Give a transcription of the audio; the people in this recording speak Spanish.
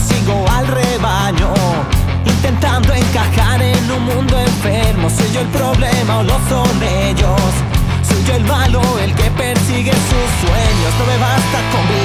sigo al rebaño. Intentando encajar en un mundo enfermo. ¿Soy yo el problema o lo son ellos? Soy yo el malo, el que persigue sus sueños. No me basta con vivir.